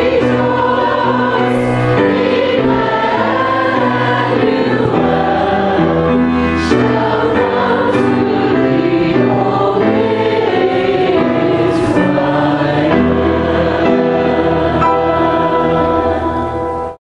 me.